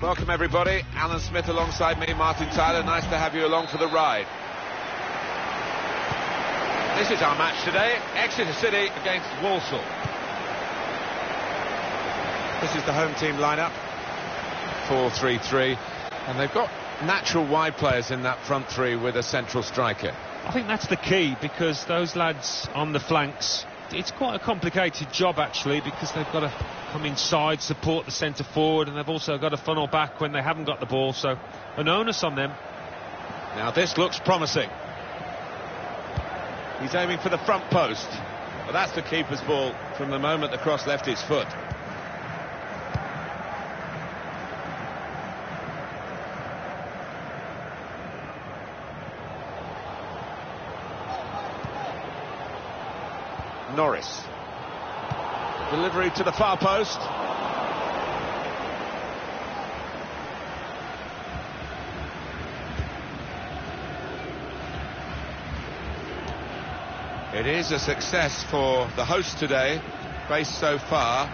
Welcome everybody. Alan Smith alongside me, Martin Tyler. Nice to have you along for the ride. This is our match today. Exeter City against Walsall. This is the home team lineup. 4-3-3. And they've got natural wide players in that front three with a central striker. I think that's the key because those lads on the flanks, it's quite a complicated job actually because they've got to come inside, support the centre forward, and they've also got to funnel back when they haven't got the ball. So an onus on them. Now this looks promising. He's aiming for the front post. But that's the keeper's ball from the moment the cross left his foot. Norris. Delivery to the far post. It is a success for the host today, based so far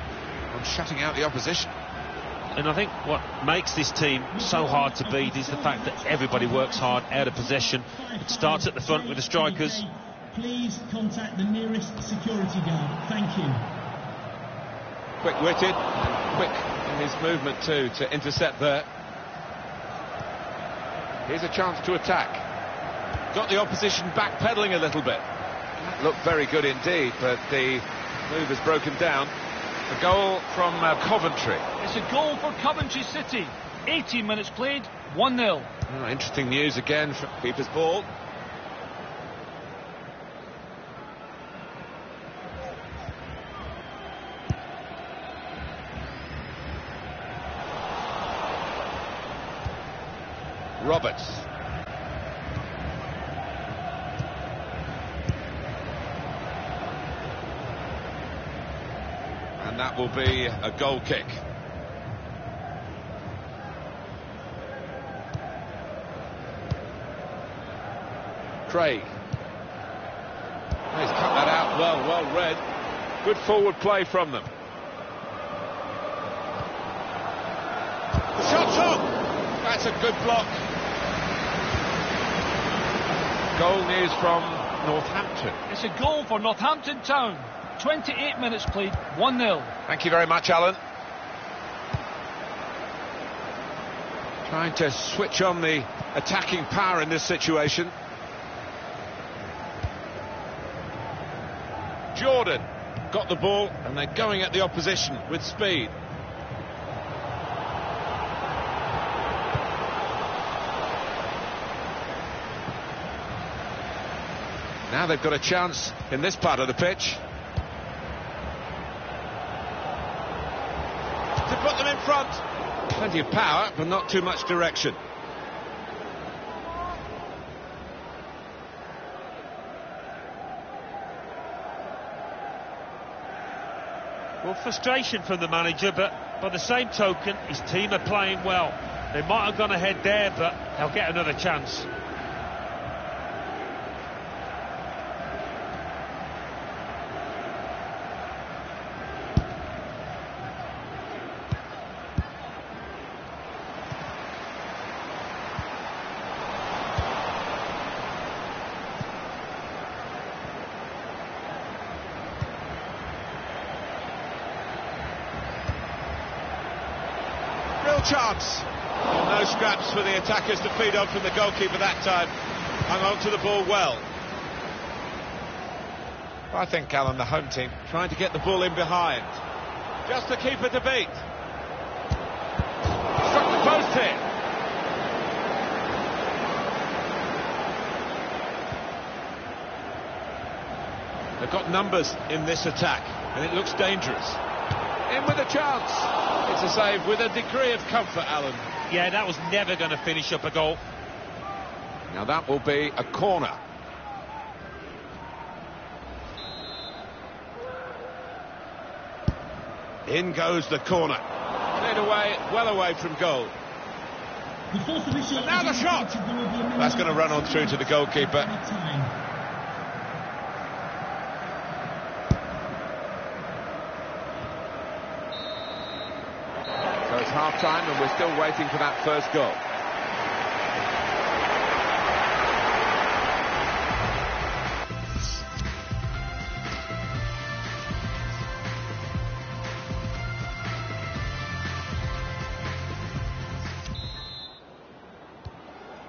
on shutting out the opposition. And I think what makes this team so hard to beat is the fact that everybody works hard out of possession. It starts at the front with the strikers. Please contact the nearest security guard. Thank you. Quick-witted, quick in his movement too to intercept there. Here's a chance to attack. Got the opposition backpedaling a little bit. Looked very good indeed, but the move has broken down. A goal from uh, Coventry. It's a goal for Coventry City. 18 minutes played, 1-0. Oh, interesting news again from keeper's ball. Roberts. And that will be a goal kick. Craig. He's cut that out well, well read. Good forward play from them. Shots on! That's a good block. Goal news from Northampton. It's a goal for Northampton Town. 28 minutes played, 1-0. Thank you very much, Alan. Trying to switch on the attacking power in this situation. Jordan got the ball and they're going at the opposition with speed. Now they've got a chance in this part of the pitch. To put them in front. Plenty of power, but not too much direction. Well, frustration from the manager, but by the same token, his team are playing well. They might have gone ahead there, but they'll get another chance. Chance. No scraps for the attackers to feed on from the goalkeeper that time. Hung on to the ball well. I think, Alan, the home team trying to get the ball in behind. Just to keep it to beat. Struck the post here. They've got numbers in this attack, and it looks dangerous. In with a chance. It's a save with a degree of comfort, Alan. Yeah, that was never going to finish up a goal. Now that will be a corner. In goes the corner. Cleared away, well away from goal. The fourth official And now the shot. indicated there will be a minute That's going to run on through to the goalkeeper. of time. So it's half-time and we're still waiting for that first goal.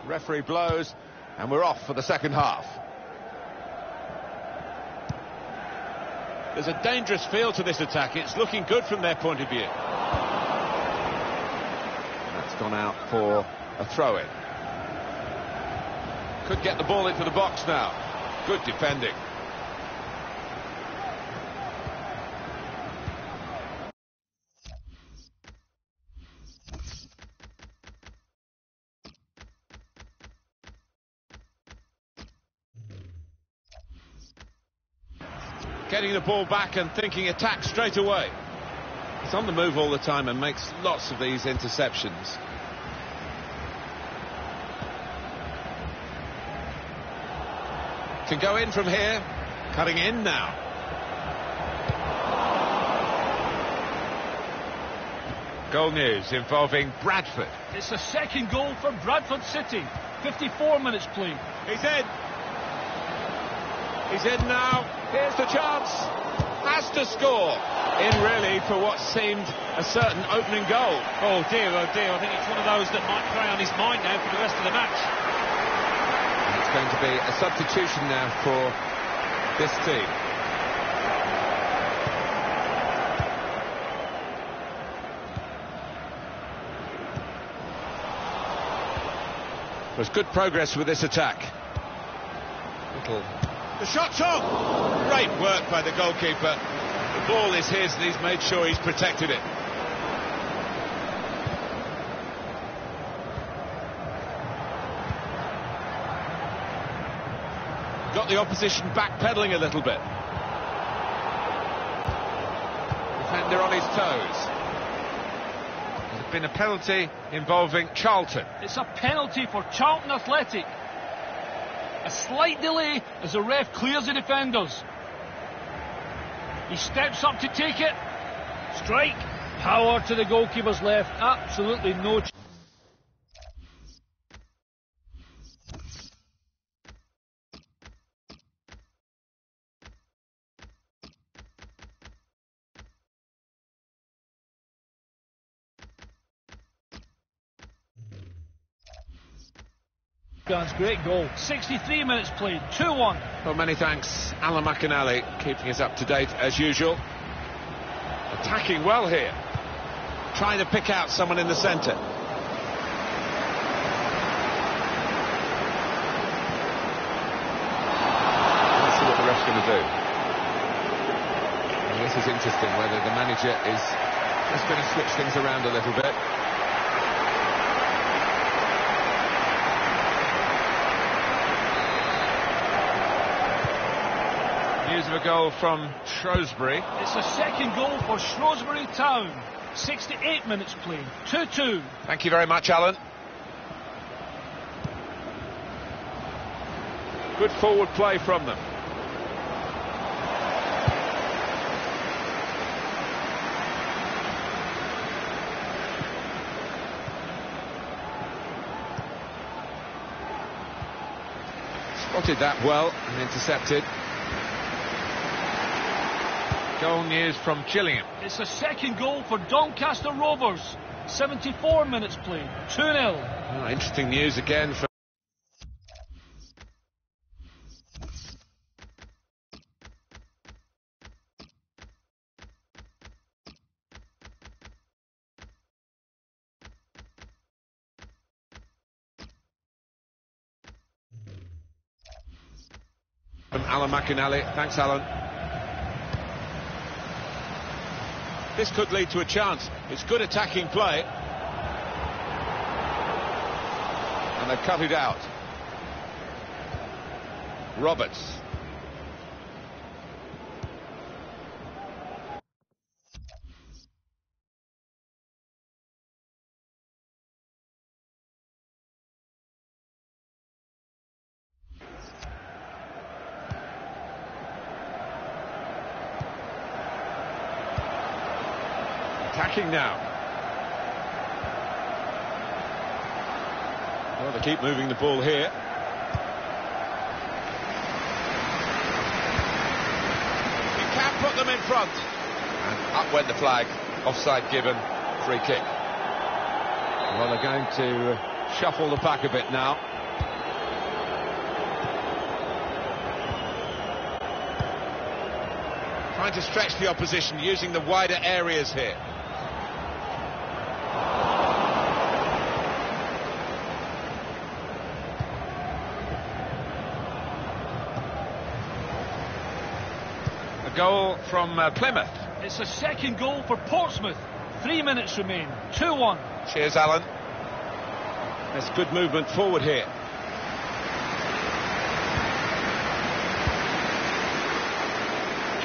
Referee blows and we're off for the second half. There's a dangerous feel to this attack. It's looking good from their point of view. Gone out for a throw-in. Could get the ball into the box now. Good defending. Getting the ball back and thinking attack straight away. He's on the move all the time and makes lots of these interceptions. Can go in from here. Cutting in now. Goal news involving Bradford. It's the second goal for Bradford City. 54 minutes played. He's in. He's in now. Here's the chance. Has to score. In really for what seemed a certain opening goal. Oh dear, oh dear. I think it's one of those that might play on his mind now for the rest of the match. It's going to be a substitution now for this team. There's good progress with this attack. Little. The shot's on! Great work by the goalkeeper. The ball is his and he's made sure he's protected it. Got the opposition backpedaling a little bit. Defender on his toes. There's been a penalty involving Charlton. It's a penalty for Charlton Athletic. A slight delay as the ref clears the defenders. He steps up to take it. Strike. Power to the goalkeeper's left. Absolutely no chance. Guns, great goal. 63 minutes played, 2-1. Well, many thanks, Alan McInally, keeping us up to date as usual. Attacking well here. Trying to pick out someone in the centre. Let's see what the ref's going to do. And this is interesting, whether the manager is just going to switch things around a little bit. Of a goal from Shrewsbury. It's the second goal for Shrewsbury Town. 68 minutes played, 2-2. Thank you very much, Alan. Good forward play from them. Spotted that well and intercepted. Goal news from Gillingham. It's the second goal for Doncaster Rovers. 74 minutes played, 2-0. Oh, ah, interesting news again for from Alan McInally. Thanks, Alan. This could lead to a chance. It's good attacking play. And they've cut it out. Roberts. Attacking now. Well, they keep moving the ball here. You can put them in front. And up went the flag. Offside given. Free kick. Well, they're going to uh, shuffle the pack a bit now. Trying to stretch the opposition using the wider areas here. A goal from uh, Plymouth. It's a second goal for Portsmouth. Three minutes remain. 2-1. Cheers, Alan. There's good movement forward here.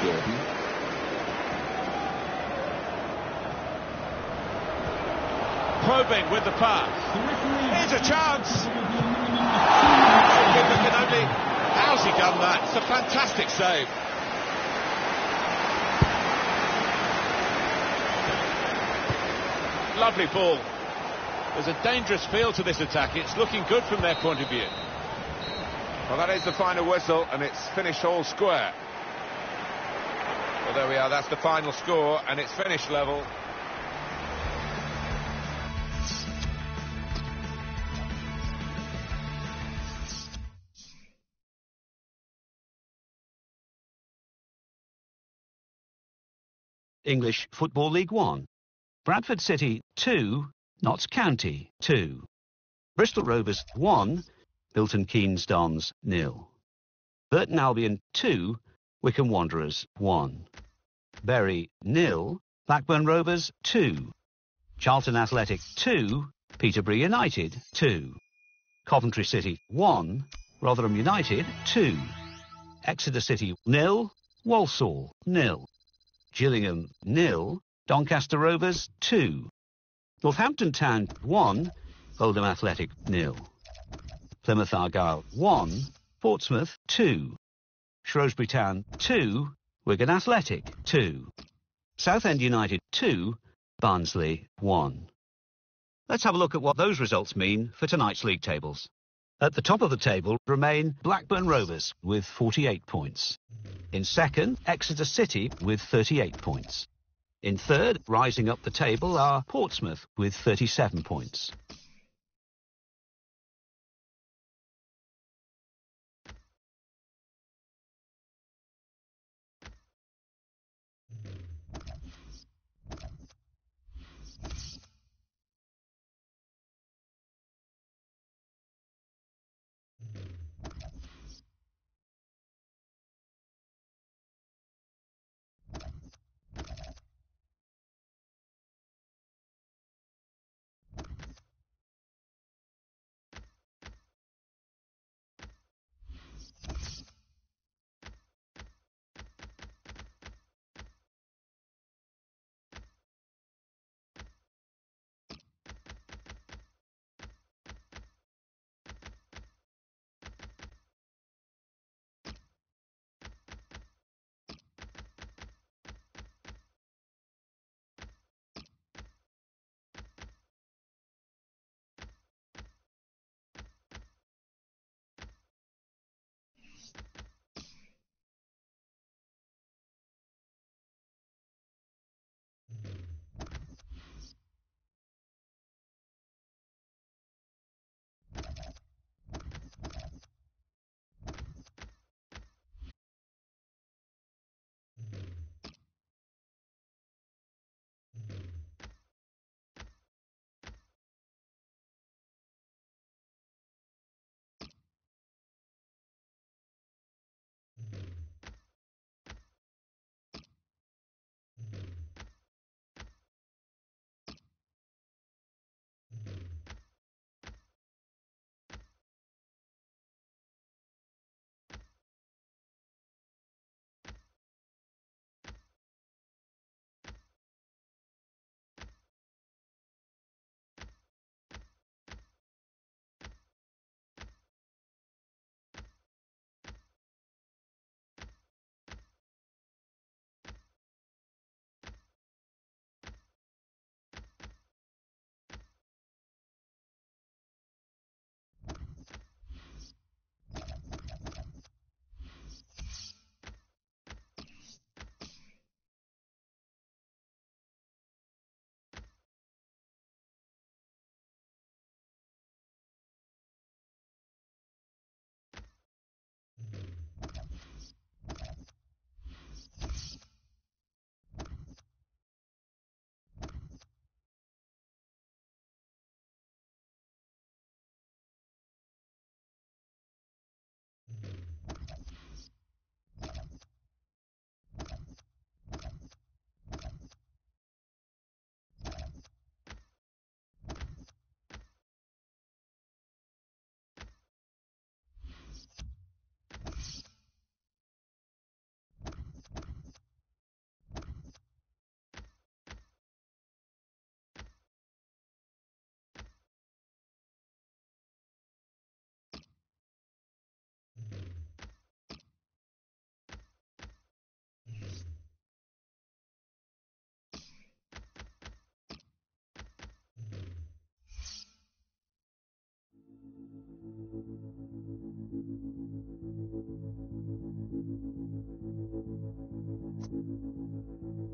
Jordan. Probing with the pass. Here's a chance. Goalkeeper can only. How's he done that? It's a fantastic save. Lovely ball. There's a dangerous feel to this attack. It's looking good from their point of view. Well, that is the final whistle, and it's finished all square. Well, there we are. That's the final score, and it's finished level. English Football League One. Bradford City 2, Notts County 2. Bristol Rovers 1, Milton Keynes Dons nil. Burton Albion 2, Wycombe Wanderers 1. Bury nil, Blackburn Rovers 2. Charlton Athletic 2, Peterborough United 2. Coventry City 1, Rotherham United 2. Exeter City nil, Walsall nil. Gillingham nil, Doncaster Rovers 2. Northampton Town 1, Oldham Athletic nil. Plymouth Argyle 1, Portsmouth 2. Shrewsbury Town 2, Wigan Athletic 2. Southend United 2, Barnsley 1. Let's have a look at what those results mean for tonight's league tables. At the top of the table remain Blackburn Rovers with 48 points. In second, Exeter City with 38 points. In third, rising up the table, are Portsmouth with 37 points.